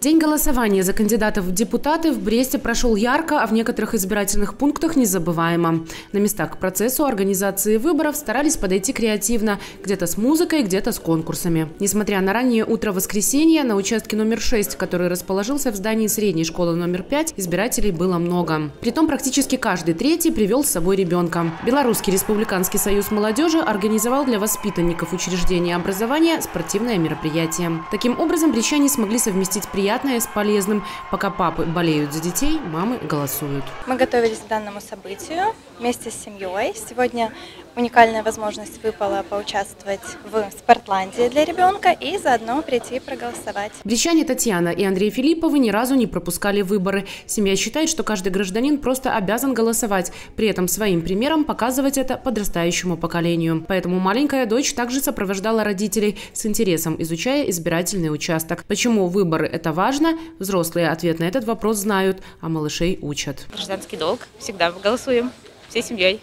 День голосования за кандидатов в депутаты в Бресте прошел ярко, а в некоторых избирательных пунктах незабываемо. На местах к процессу организации выборов старались подойти креативно, где-то с музыкой, где-то с конкурсами. Несмотря на раннее утро воскресенья, на участке номер 6, который расположился в здании средней школы номер 5, избирателей было много. Притом практически каждый третий привел с собой ребенка. Белорусский республиканский союз молодежи организовал для воспитанников учреждения образования спортивное мероприятие. Таким образом, брещане смогли совместить приятное приятное с полезным. Пока папы болеют за детей, мамы голосуют. Мы готовились к данному событию вместе с семьей. Сегодня уникальная возможность выпала поучаствовать в Спортландии для ребенка и заодно прийти проголосовать. Брещане Татьяна и Андрей Филипповы ни разу не пропускали выборы. Семья считает, что каждый гражданин просто обязан голосовать, при этом своим примером показывать это подрастающему поколению. Поэтому маленькая дочь также сопровождала родителей с интересом, изучая избирательный участок. Почему выборы – это важно? Взрослые ответ на этот вопрос знают, а малышей учат. Гражданский долг. Всегда голосуем всей семьей.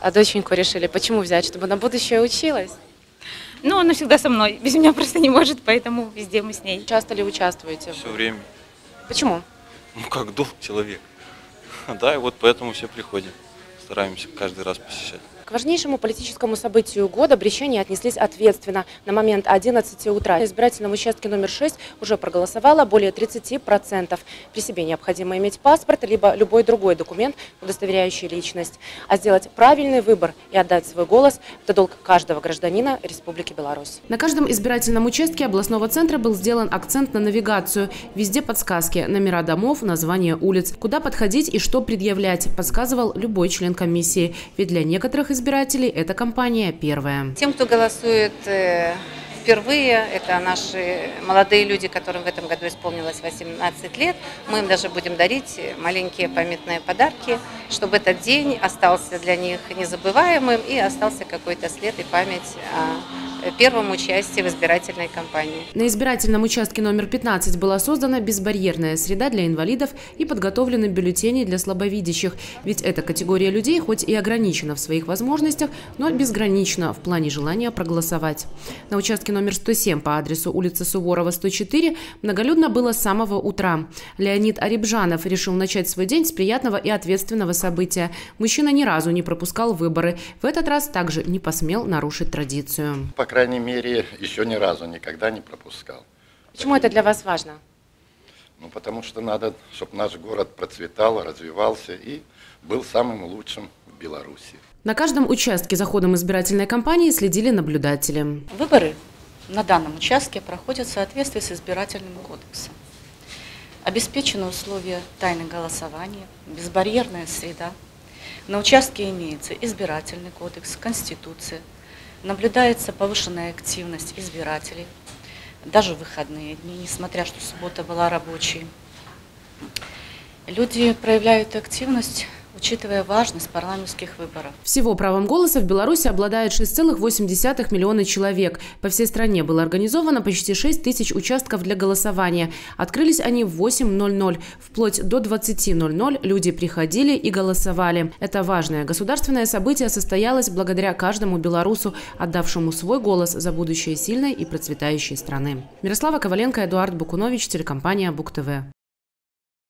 А доченьку решили, почему взять, чтобы на будущее училась? Ну, она всегда со мной, без меня просто не может, поэтому везде мы с ней. Часто ли участвуете? Все время. Почему? Ну, как долг человек. Да, и вот поэтому все приходим. Стараемся каждый раз посещать. К важнейшему политическому событию года брещане отнеслись ответственно. На момент 11 утра на избирательном участке номер 6 уже проголосовало более 30%. При себе необходимо иметь паспорт, либо любой другой документ, удостоверяющий личность. А сделать правильный выбор и отдать свой голос – это долг каждого гражданина Республики Беларусь. На каждом избирательном участке областного центра был сделан акцент на навигацию. Везде подсказки – номера домов, названия улиц. Куда подходить и что предъявлять, подсказывал любой член комиссии. Ведь для некоторых избирателей эта кампания первая. Тем, кто голосует э, впервые, это наши молодые люди, которым в этом году исполнилось 18 лет. Мы им даже будем дарить маленькие памятные подарки, чтобы этот день остался для них незабываемым и остался какой-то след и память о первом участии в избирательной кампании. На избирательном участке номер 15 была создана безбарьерная среда для инвалидов и подготовлены бюллетени для слабовидящих. Ведь эта категория людей хоть и ограничена в своих возможностях, но безгранична в плане желания проголосовать. На участке номер 107 по адресу улицы Суворова, 104 многолюдно было с самого утра. Леонид Арибжанов решил начать свой день с приятного и ответственного события. Мужчина ни разу не пропускал выборы. В этот раз также не посмел нарушить традицию крайней мере, еще ни разу никогда не пропускал. Почему это для вас важно? Ну, потому что надо, чтобы наш город процветал, развивался и был самым лучшим в Беларуси. На каждом участке за ходом избирательной кампании следили наблюдатели. Выборы на данном участке проходят в соответствии с избирательным кодексом. Обеспечены условия тайны голосования, безбарьерная среда. На участке имеется избирательный кодекс, конституция – Наблюдается повышенная активность избирателей, даже в выходные дни, несмотря что суббота была рабочей. Люди проявляют активность учитывая важность парламентских выборов. Всего правом голоса в Беларуси обладает 6,8 миллиона человек. По всей стране было организовано почти 6 тысяч участков для голосования. Открылись они в 8.00. Вплоть до 20.00 люди приходили и голосовали. Это важное государственное событие состоялось благодаря каждому белорусу, отдавшему свой голос за будущее сильной и процветающей страны. Мирослава Коваленко, Эдуард Букунович, телекомпания Бук ТВ.